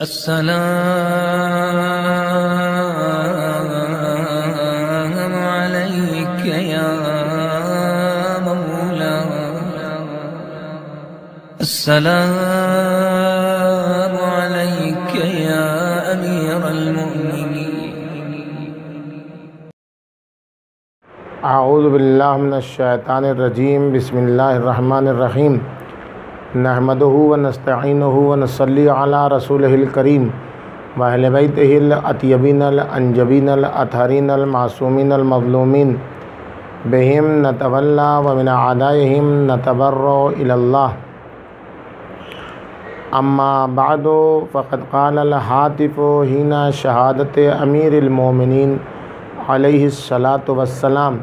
السلام عليك يا مولاي السلام عليك يا أمير المؤمنين. أعوذ باللہ من الشیطان الرجیم بسم اللہ الرحمن الرحیم نحمدہ ونستعینہ ونصلی علی رسولہ الکریم. وَأَهْلِ بَيْتِهِ الْأَطْيَبِينَ الْأَنْجَبِينَ الْأَطْهَرِينَ الْمَعْصُومِينَ الْمَظْلُومِينَ بِهِمْ نَتَوَلَّى وَمِنْ أَعْدَائِهِمْ نَتَبَرَّأُ إِلَى اللَّهِ اما بعد فقد قال الحاطف حين شهادة أمير المؤمنين عليه الصلاة والسلام.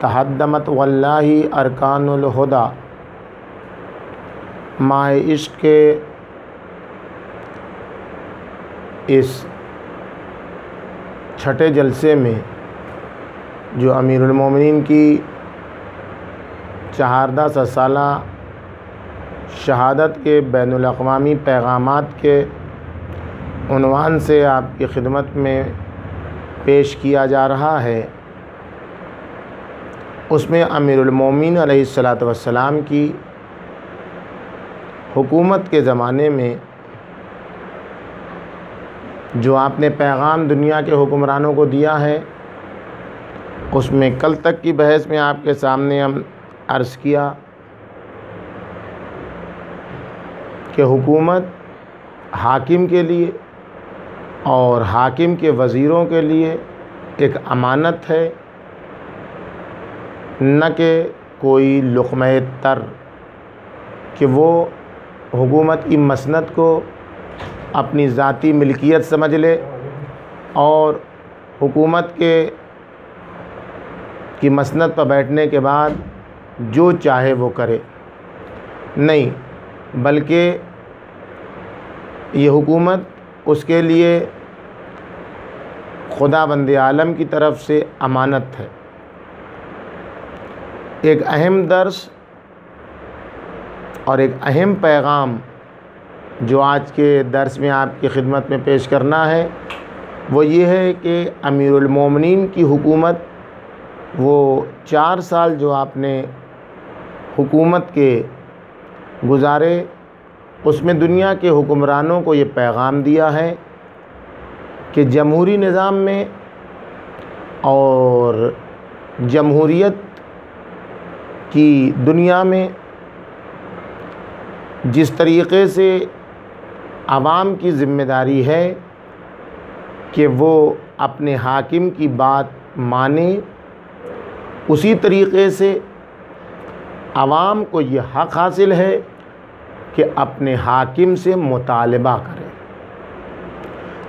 تحدمت واللہ ارکان الہدا ماہ عشق کے اس چھٹے جلسے میں جو امیر المومنین کی چہاردہ سا سالہ شہادت کے بین الاقوامی پیغامات کے عنوان سے آپ کی خدمت میں پیش کیا جا رہا ہے، اس میں امیر المومنین علیہ الصلاۃ والسلام کی حکومت کے زمانے میں جو آپ نے پیغام دنیا کے حکمرانوں کو دیا ہے، اس میں کل تک کی بحث میں آپ کے سامنے ہم عرض کیا کہ حکومت حاکم کے لیے اور حاکم کے وزیروں کے لیے ایک امانت ہے، نہ کہ کوئی لقمہ تر کہ وہ حکومت کی مسنت کو اپنی ذاتی ملکیت سمجھ لے اور حکومت کے کی مسنت پر بیٹھنے کے بعد جو چاہے وہ کرے۔ نہیں، بلکہ یہ حکومت اس کے لیے خدا بند عالم کی طرف سے امانت ہے۔ ایک اہم درس اور ایک اہم پیغام جو آج کے درس میں آپ کی خدمت میں پیش کرنا ہے، وہ یہ ہے کہ امیر المومنین کی حکومت وہ چار سال جو آپ نے حکومت کے گزارے، اس میں دنیا کے حکمرانوں کو یہ پیغام دیا ہے کہ جمہوری نظام میں اور جمہوریت کی دنیا میں جس طریقے سے عوام کی ذمہ داری ہے کہ وہ اپنے حاکم کی بات مانے، اسی طریقے سے عوام کو یہ حق حاصل ہے کہ اپنے حاکم سے مطالبہ کرے،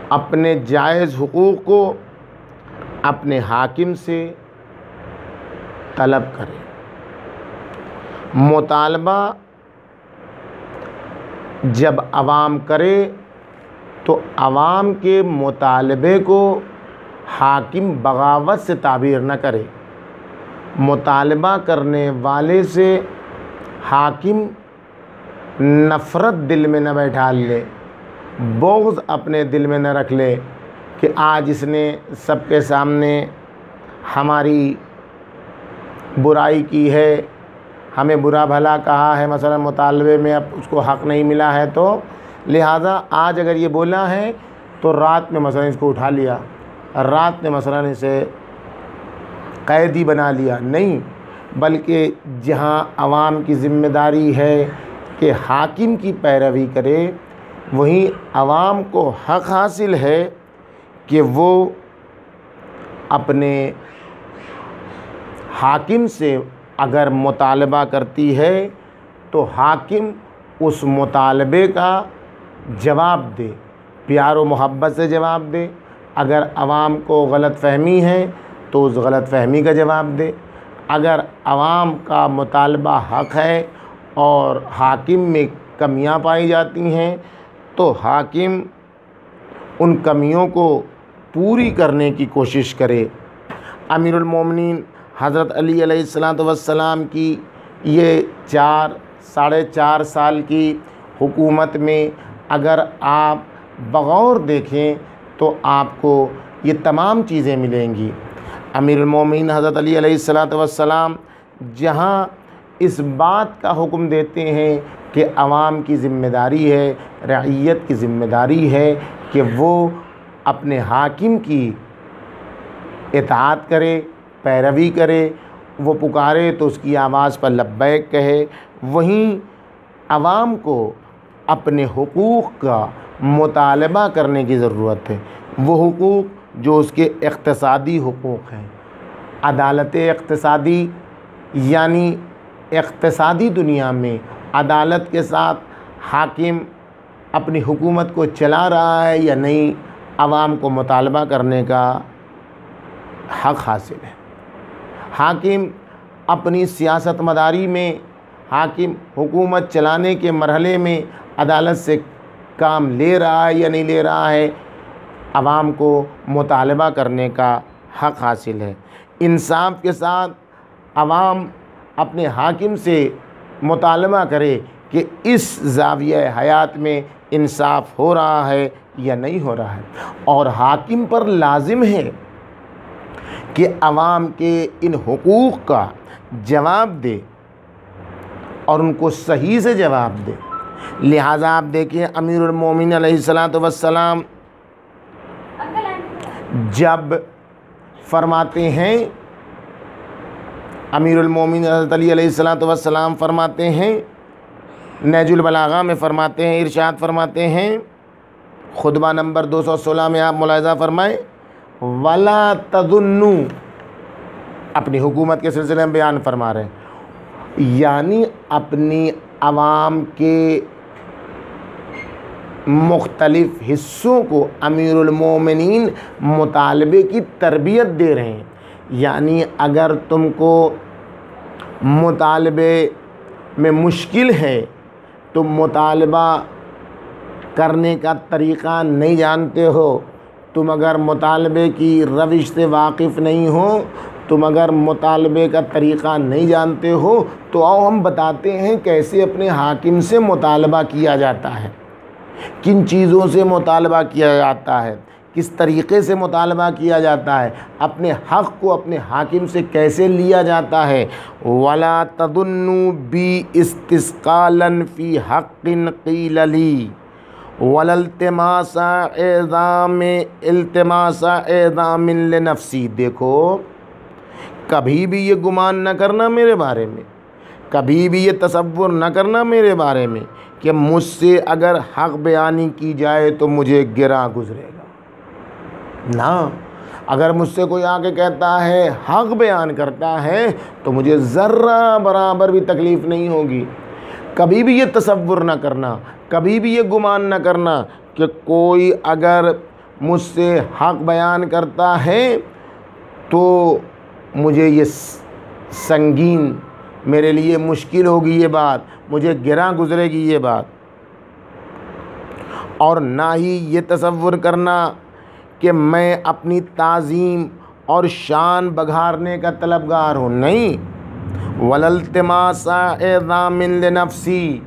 اپنے جائز حقوق کو اپنے حاکم سے طلب کرے۔ مطالبہ جب عوام کرے تو عوام کے مطالبے کو حاکم بغاوت سے تعبیر نہ کرے۔ مطالبہ کرنے والے سے حاکم نفرت دل میں نہ بیٹھا لے، بغض اپنے دل میں نہ رکھ لے کہ آج اس نے سب کے سامنے ہماری برائی کی ہے۔ ہمیں برا بھلا کہا ہے، مثلا مطالبے میں اب اس کو حق نہیں ملا ہے تو لہٰذا آج اگر یہ بولا ہے تو رات میں مثلا اس کو اٹھا لیا۔ رات میں مثلا اسے قیدی بنا لیا۔ نہیں، بلکہ جہاں عوام کی ذمہ داری ہے کہ حاکم کی پیروی کرے، وہیں عوام کو حق حاصل ہے کہ وہ اپنے حاکم سے اگر مطالبہ کرتی ہے تو حاکم اس مطالبے کا جواب دے، پیار و محبت سے جواب دے۔ اگر عوام کو غلط فہمی ہے تو اس غلط فہمی کا جواب دے۔ اگر عوام کا مطالبہ حق ہے اور حاکم میں کمیاں پائی جاتی ہیں تو حاکم ان کمیوں کو پوری کرنے کی کوشش کرے۔ امیر المومنین حضرت علی علیہ السلام والسلام کی یہ چار، ساڑھے چار سال کی حکومت میں اگر آپ بغور دیکھیں تو آپ کو یہ تمام چیزیں ملیں گی۔ امیر المومنین حضرت علی علیہ السلاۃ والسلام جہاں اس بات کا حکم دیتے ہیں کہ عوام کی ذمہ داری ہے، رعیت کی ذمہ داری ہے کہ وہ اپنے حاکم کی اطاعت کرے۔ پیروی کرے، وہ پکارے تو اس کی آواز پر لبیک کہے۔ وہیں عوام کو اپنے حقوق کا مطالبہ کرنے کی ضرورت ہے۔ وہ حقوق جو اس کے اقتصادی حقوق ہیں۔ عدالت اقتصادی یعنی اقتصادی دنیا میں عدالت کے ساتھ حاکم اپنی حکومت کو چلا رہا ہے یا نہیں، عوام کو مطالبہ کرنے کا حق حاصل ہے۔ حاکم اپنی سیاست مداری میں، حاکم حکومت چلانے کے مرحلے میں عدالت سے کام لے رہا ہے یا نہیں لے رہا ہے، عوام کو مطالبہ کرنے کا حق حاصل ہے۔ انصاف کے ساتھ عوام اپنے حاکم سے مطالبہ کرے کہ اس زاویہ حیات میں انصاف ہو رہا ہے یا نہیں ہو رہا ہے۔ اور حاکم پر لازم ہے کہ عوام کے ان حقوق کا جواب دے اور ان کو صحیح سے جواب دے۔ لہٰذا آپ دیکھیں امیر المومن علیہ السلاۃ وسلام جب فرماتے ہیں، امیر المومن حضرت علی علیہ السلاۃ وسلام فرماتے ہیں نیج البلاغہ میں فرماتے ہیں، ارشاد فرماتے ہیں، خطبہ نمبر دو سو سولہ میں آپ ملاحظہ فرمائیں۔ ولا تدنو اپنی حکومت کے سلسلے میں بیان فرما رہے ہیں۔ یعنی اپنی عوام کے مختلف حصوں کو امیر المومنین مطالبے کی تربیت دے رہے ہیں۔ یعنی اگر تم کو مطالبے میں مشکل ہے، تم مطالبہ کرنے کا طریقہ نہیں جانتے ہو تم اگر مطالبے کی روش سے واقف نہیں ہو، تم اگر مطالبے کا طریقہ نہیں جانتے ہو، تو آؤ ہم بتاتے ہیں کیسے اپنے حاکم سے مطالبہ کیا جاتا ہے۔ کن چیزوں سے مطالبہ کیا جاتا ہے؟ کس طریقے سے مطالبہ کیا جاتا ہے؟ اپنے حق کو اپنے حاکم سے کیسے لیا جاتا ہے؟ ولا تدنو بی استسقالن فی حق قیل لی وللتماس اعظام التماس اعظام لنفسی دیکھو۔ کبھی بھی یہ گمان نہ کرنا میرے بارے میں۔ کبھی بھی یہ تصور نہ کرنا میرے بارے میں کہ مجھ سے اگر حق بیانی کی جائے تو مجھے گرا گزرے گا۔ نہ، اگر مجھ سے کوئی آ کے کہتا ہے حق بیان کرتا ہے تو مجھے ذرہ برابر بھی تکلیف نہیں ہوگی۔ کبھی بھی یہ تصور نہ کرنا، کبھی بھی یہ گمان نہ کرنا کہ کوئی اگر مجھ سے حق بیان کرتا ہے تو مجھے یہ سنگین میرے لیے مشکل ہوگی یہ بات، مجھے گراں گزرے گی یہ بات۔ اور نہ ہی یہ تصور کرنا کہ میں اپنی تعظیم اور شان بگھارنے کا طلبگار ہوں۔ نہیں۔ وللتماسا اعظام لنفسی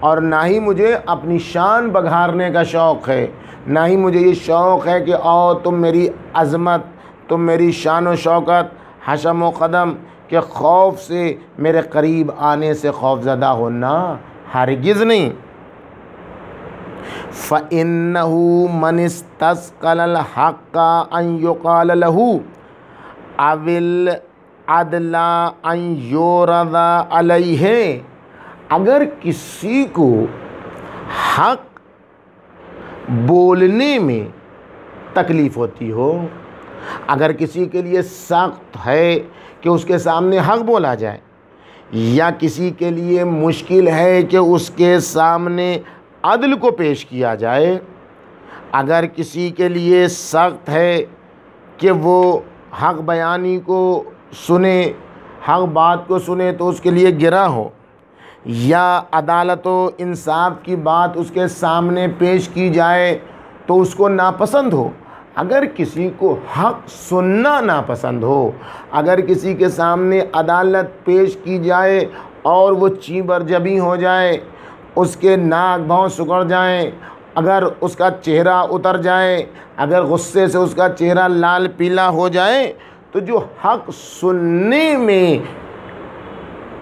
اور نہ ہی مجھے اپنی شان بگھارنے کا شوق ہے، نہ ہی مجھے یہ شوق ہے کہ او تم میری عظمت، تم میری شان و شوکت، حشم و قدم، کہ خوف سے میرے قریب آنے سے خوف زدہ ہونا ہرگز نہیں۔ فَإِنَّهُ مَنِ اسْتَسْقَلَ الْحَقَّ أَن يُقَالَ لَهُ۔ أَوِلْ عَدْلَ أَن يُورَضَ عَلَيْهِ اگر کسی کو حق بولنے میں تکلیف ہوتی ہو، اگر کسی کے لیے سخت ہے کہ اس کے سامنے حق بولا جائے، یا کسی کے لیے مشکل ہے کہ اس کے سامنے عدل کو پیش کیا جائے، اگر کسی کے لیے سخت ہے کہ وہ حق بیانی کو سنے، حق بات کو سنے تو اس کے لیے گرا ہو، یا عدالت و انصاف کی بات اس کے سامنے پیش کی جائے تو اس کو ناپسند ہو۔ اگر کسی کو حق سننا ناپسند ہو، اگر کسی کے سامنے عدالت پیش کی جائے اور وہ چیبر جبی ہو جائے، اس کے ناک بھاؤں سکڑ جائیں، اگر اس کا چہرہ اتر جائے، اگر غصے سے اس کا چہرہ لال پیلا ہو جائے تو جو حق سننے میں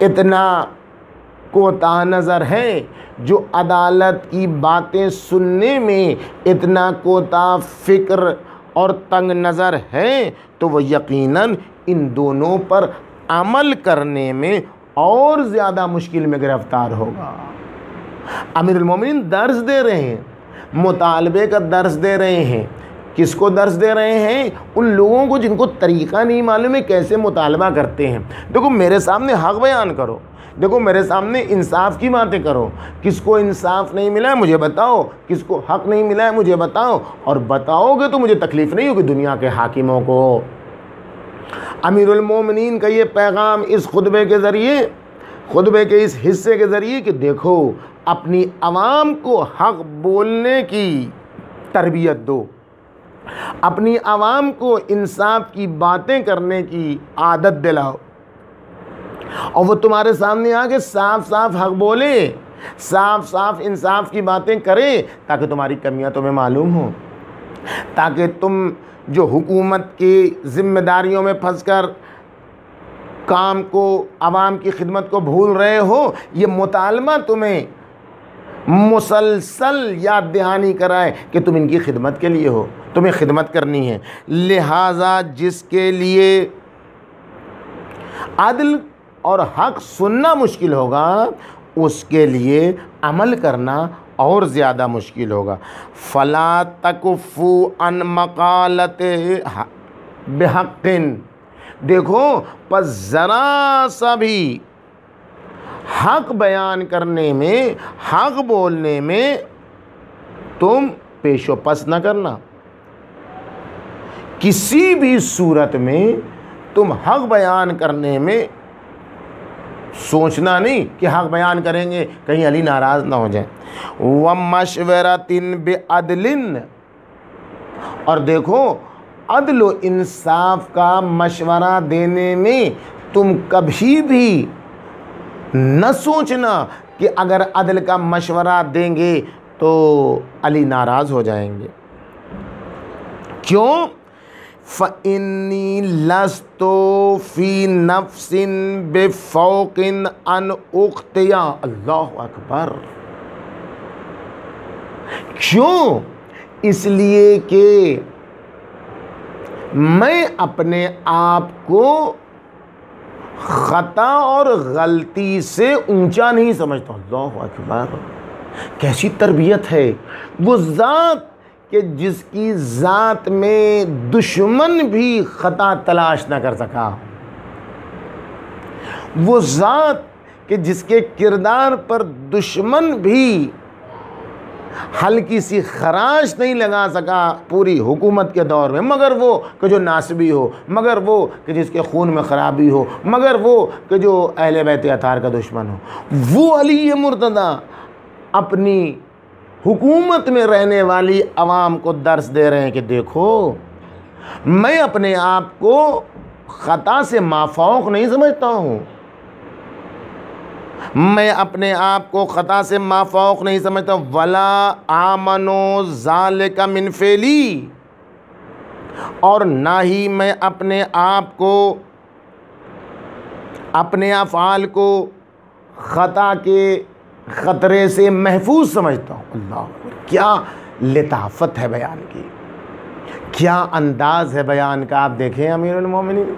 اتنا کوتا نظر ہے، جو عدالت کی باتیں سننے میں اتنا کوتا فکر اور تنگ نظر ہے، تو وہ یقیناً ان دونوں پر عمل کرنے میں اور زیادہ مشکل میں گرفتار ہوگا۔ امیر المومنین درس دے رہے ہیں، مطالبے کا درس دے رہے ہیں۔ کس کو درس دے رہے ہیں؟ ان لوگوں کو جن کو طریقہ نہیں معلوم ہے، کیسے مطالبہ کرتے ہیں؟ دیکھو، میرے سامنے حق بیان کرو۔ دیکھو، میرے سامنے انصاف کی باتیں کرو۔ کس کو انصاف نہیں ملا ہے، مجھے بتاؤ۔ کس کو حق نہیں ملا ہے، مجھے بتاؤ۔ اور بتاؤ گے تو مجھے تکلیف نہیں ہوگی دنیا کے حاکموں کو۔ امیر المومنین کا یہ پیغام اس خطبے کے ذریعے، خطبے کے اس حصے کے ذریعے کہ دیکھو، اپنی عوام کو حق بولنے کی تربیت دو۔ اپنی عوام کو انصاف کی باتیں کرنے کی عادت دلاؤ۔ اور وہ تمہارے سامنے آ کے صاف صاف حق بولے، صاف صاف انصاف کی باتیں کرے تاکہ تمہاری کمیاں تمہیں معلوم ہوں۔ تاکہ تم جو حکومت کی ذمہ داریوں میں پھنس کر کام کو، عوام کی خدمت کو بھول رہے ہو، یہ مطالبہ تمہیں مسلسل یاد دہانی کرائے کہ تم ان کی خدمت کے لیے ہو۔ تمہیں خدمت کرنی ہے۔ لہٰذا جس کے لیے عدل اور حق سننا مشکل ہوگا، اس کے لیے عمل کرنا اور زیادہ مشکل ہوگا۔ فلا تکفو ان مقالت بحقن دیکھو، پس ذرا سا بھی حق بیان کرنے میں، حق بولنے میں تم پیش و پس نہ کرنا۔ کسی بھی صورت میں تم حق بیان کرنے میں سوچنا نہیں کہ حق بیان کریں گے، کہیں علی ناراض نہ ہو جائیں۔ وہ مشورہ تن بے اور دیکھو، عدل و انصاف کا مشورہ دینے میں تم کبھی بھی نہ سوچنا کہ اگر عدل کا مشورہ دیں گے تو علی ناراض ہو جائیں گے۔ کیوں؟ فَإِنِّي لَسْتُ فِي نَفْسٍ بِفَوْقٍ أَنْ أُخْتِيَا اللہ اکبر کیوں؟ اس لیے کہ میں اپنے آپ کو خطا اور غلطی سے اونچا نہیں سمجھتا۔ اللہ اکبر۔ کیسی تربیت ہے۔ وہ ذات کہ جس کی ذات میں دشمن بھی خطا تلاش نہ کر سکا۔ وہ ذات کہ جس کے کردار پر دشمن بھی ہلکی سی خراش نہیں لگا سکا پوری حکومت کے دور میں، مگر وہ کہ جو ناسبی ہو، مگر وہ کہ جس کے خون میں خرابی ہو، مگر وہ کہ جو اہل بیت اطار کا دشمن ہو۔ وہ علی مرتدہ اپنی حکومت میں رہنے والی عوام کو درس دے رہے ہیں کہ دیکھو، میں اپنے آپ کو خطا سے مافوق نہیں سمجھتا ہوں۔ میں اپنے آپ کو خطا سے مافوق نہیں سمجھتا۔ ولا آمنو ظال کا منفیلی اور نہ ہی میں اپنے آپ کو، اپنے افعال کو خطا کے خطرے سے محفوظ سمجھتا ہوں۔ اللہ کیا لطافت ہے بیان کی؟ کیا انداز ہے بیان کا؟ آپ دیکھیں امیر المومنین۔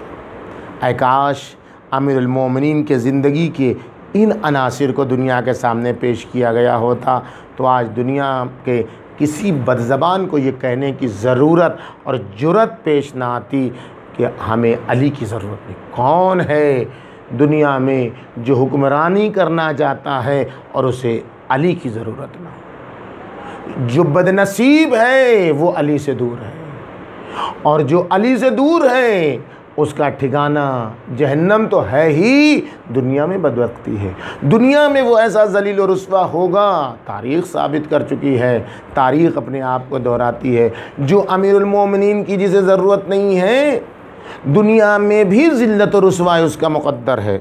اے کاش امیر المومنین کے زندگی کے ان عناصر کو دنیا کے سامنے پیش کیا گیا ہوتا، تو آج دنیا کے کسی بدزبان کو یہ کہنے کی ضرورت اور جرت پیش نہ آتی کہ ہمیں علی کی ضرورت نہیں۔ کون ہے؟ دنیا میں جو حکمرانی کرنا چاہتا ہے اور اسے علی کی ضرورت نہ ہو۔ جو بد نصیب ہے، وہ علی سے دور ہے۔ اور جو علی سے دور ہے، اس کا ٹھکانہ جہنم تو ہے ہی دنیا میں بدوقتی ہے۔ دنیا میں وہ ایسا ذلیل و رسوا ہوگا، تاریخ ثابت کر چکی ہے، تاریخ اپنے آپ کو دہراتی ہے۔ جو امیر المومنین کی جسے ضرورت نہیں ہے دنیا میں بھی ذلت و رسوائی اس کا مقدر ہے۔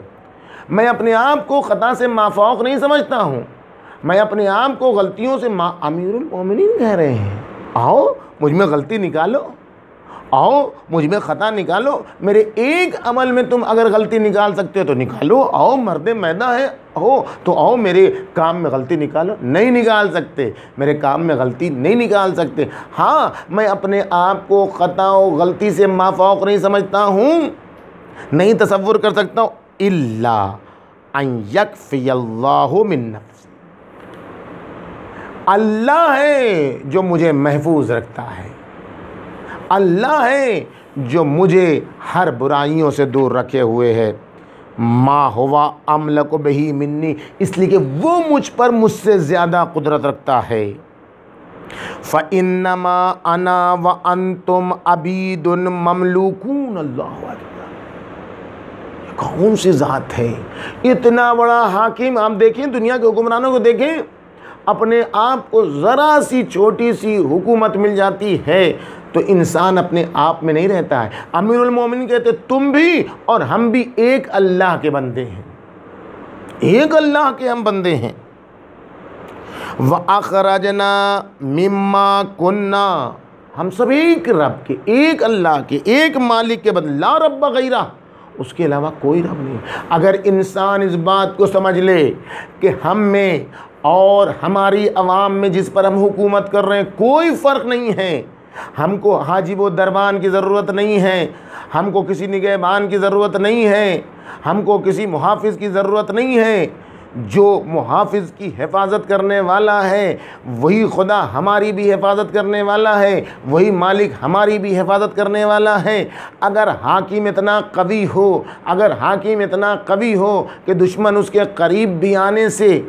میں اپنے آپ کو خطا سے مافوق نہیں سمجھتا ہوں۔ میں اپنے آپ کو غلطیوں سے ما امیر المومنین کہہ رہے ہیں۔ آؤ، مجھ میں غلطی نکالو۔ آؤ، مجھ میں خطا نکالو، میرے ایک عمل میں تم اگر غلطی نکال سکتے ہو تو نکالو۔ آؤ، مرد میدہ ہے، ہو، تو آؤ، میرے کام میں غلطی نکالو۔ نہیں نکال سکتے، میرے کام میں غلطی نہیں نکال سکتے۔ ہاں میں اپنے آپ کو خطا و غلطی سے مافوق نہیں سمجھتا ہوں۔ نہیں تصور کر سکتا ہوں۔ اللہ ان یکفی اللہ من نفس۔ اللہ ہے جو مجھے محفوظ رکھتا ہے۔ اللہ ہے جو مجھے ہر برائیوں سے دور رکھے ہوئے ہے ما ہوا عمل کو بہی منی، اس لیے کہ وہ مجھ پر مجھ سے زیادہ قدرت رکھتا ہے۔ فَإِنَّمَا أَنَا وَأَنْتُمْ عَبِيدٌ مَمْلُوكُونَ اللہ اکبر کون سی ذات ہے؟ اتنا بڑا حاکم، آپ دیکھیں دنیا کے حکمرانوں کو دیکھیں، اپنے آپ کو ذرا سی چھوٹی سی حکومت مل جاتی ہے۔ تو انسان اپنے آپ میں نہیں رہتا ہے۔ امیر المومن کہتے تم بھی اور ہم بھی ایک اللہ کے بندے ہیں۔ ایک اللہ کے ہم بندے ہیں۔ وَأَخْرَجْنَا مِمَّا كُنَّا۔ ہم سب ایک رب کے، ایک اللہ کے، ایک مالک کے بدل لا رب غیرہ۔ اس کے علاوہ کوئی رب نہیں۔ اگر انسان اس بات کو سمجھ لے کہ ہم میں اور ہماری عوام میں جس پر ہم حکومت کر رہے ہیں، کوئی فرق نہیں ہے۔ ہم کو حاجب و دربان کی ضرورت نہیں ہے۔ ہم کو کسی نگہبان کی ضرورت نہیں ہے۔ ہم کو کسی محافظ کی ضرورت نہیں ہے۔ جو محافظ کی حفاظت کرنے والا ہے، وہی خدا ہماری بھی حفاظت کرنے والا ہے۔ وہی مالک ہماری بھی حفاظت کرنے والا ہے۔ اگر حاکم اتنا قوی ہو، اگر حاکم اتنا قوی ہو کہ دشمن اس کے قریب بھی آنے سے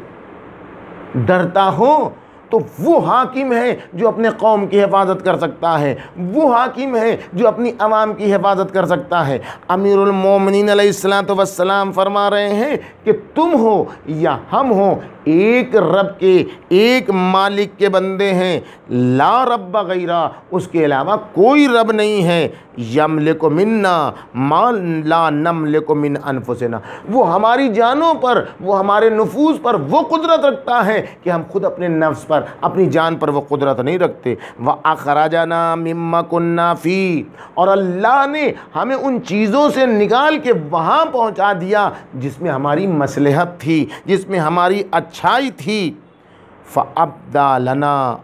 ڈرتا ہو تو وہ حاکم ہے جو اپنے قوم کی حفاظت کر سکتا ہے۔ وہ حاکم ہے جو اپنی عوام کی حفاظت کر سکتا ہے۔ امیر المومنین علیہ السلام والسلام فرما رہے ہیں کہ تم ہو یا ہم ہوں ایک رب کے ایک مالک کے بندے ہیں۔ لا رب غیرہ، اس کے علاوہ کوئی رب نہیں ہے۔ یملک منا، مال لا نملک من انفسنا۔ وہ ہماری جانوں پر، وہ ہمارے نفوذ پر وہ قدرت رکھتا ہے کہ ہم خود اپنے نفس پر، اپنی جان پر وہ قدرت نہیں رکھتے۔ وہ اخراجانہ مما کنہ فی اور اللہ نے ہمیں ان چیزوں سے نکال کے وہاں پہنچا دیا جس میں ہماری مصلحت تھی، جس میں ہماری اچھائی تھی۔ فَأَبْدَا لَنَا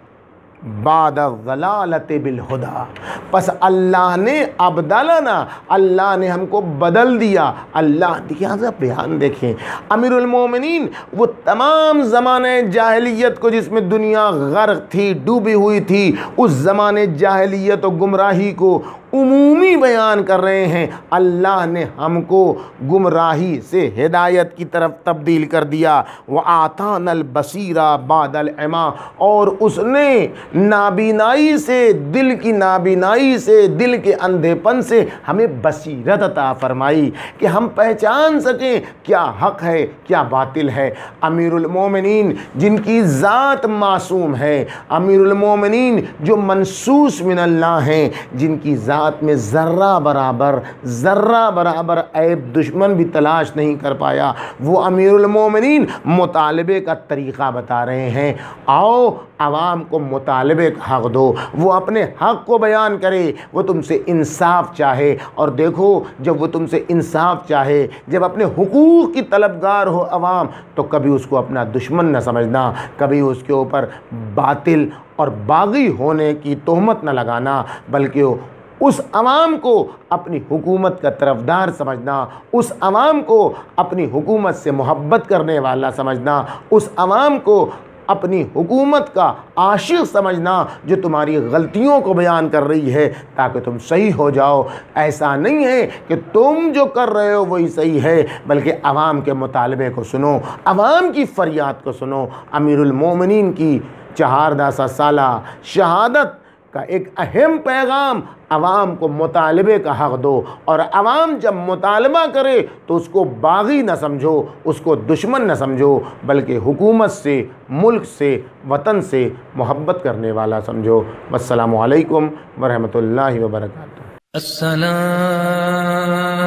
بعد الضلالت بالہدا پس اللہ نے ابدالنا اللہ نے ہم کو بدل دیا۔ اللہ دیا لہٰذا بیان دیکھیں۔ امیر المومنین وہ تمام زمانے جاہلیت کو جس میں دنیا غرق تھی، ڈوبی ہوئی تھی، اس زمانے جاہلیت و گمراہی کو عمومی بیان کر رہے ہیں۔ اللہ نے ہم کو گمراہی سے ہدایت کی طرف تبدیل کر دیا۔ وہ آتان البصیرہ بعد العما اور اس نے نابینائی سے، دل کی نابینائی سے، دل کے اندھے پن سے ہمیں بصیرت عطا فرمائی کہ ہم پہچان سکیں کیا حق ہے، کیا باطل ہے۔ امیر المومنین، جن کی ذات معصوم ہے۔ امیر المومنین جو منسوس من اللہ ہیں، جن کی ذات میں ذرہ برابر ذرہ برابر عیب دشمن بھی تلاش نہیں کر پایا۔ وہ امیر المومنین مطالبے کا طریقہ بتا رہے ہیں۔ آؤ، عوام کو مطالبے کا حق دو۔ وہ اپنے حق کو بیان کرے۔ وہ تم سے انصاف چاہے۔ اور دیکھو، جب وہ تم سے انصاف چاہے، جب اپنے حقوق کی طلبگار ہو عوام، تو کبھی اس کو اپنا دشمن نہ سمجھنا۔ کبھی اس کے اوپر باطل اور باغی ہونے کی تہمت نہ لگانا۔ بلکہ اس عوام کو اپنی حکومت کا طرفدار سمجھنا، اس عوام کو اپنی حکومت سے محبت کرنے والا سمجھنا، اس عوام کو اپنی حکومت کا عاشق سمجھنا جو تمہاری غلطیوں کو بیان کر رہی ہے تاکہ تم صحیح ہو جاؤ۔ ایسا نہیں ہے کہ تم جو کر رہے ہو وہی صحیح ہے، بلکہ عوام کے مطالبے کو سنو، عوام کی فریاد کو سنو۔ امیر المومنین کی چہار داسا سالہ شہادت کا ایک اہم پیغام عوام کو مطالبے کا حق دو اور عوام جب مطالبہ کرے تو اس کو باغی نہ سمجھو، اس کو دشمن نہ سمجھو، بلکہ حکومت سے، ملک سے، وطن سے محبت کرنے والا سمجھو۔ السلام علیکم ورحمۃ اللہ وبرکاتہ۔ السلام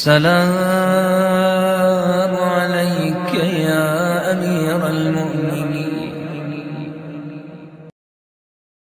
سلام